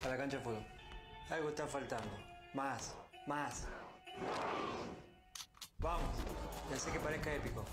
A la cancha de fútbol. Algo está faltando. Más, más. Vamos. Ya sé que parezca épico.